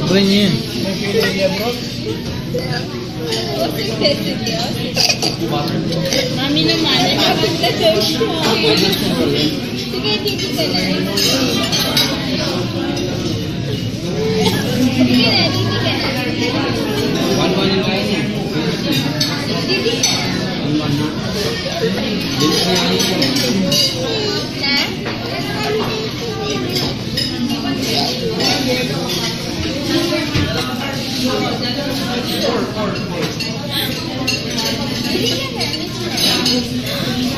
Pokoknya Mami naman, nakapagdadaw siya. Sige, Thank you.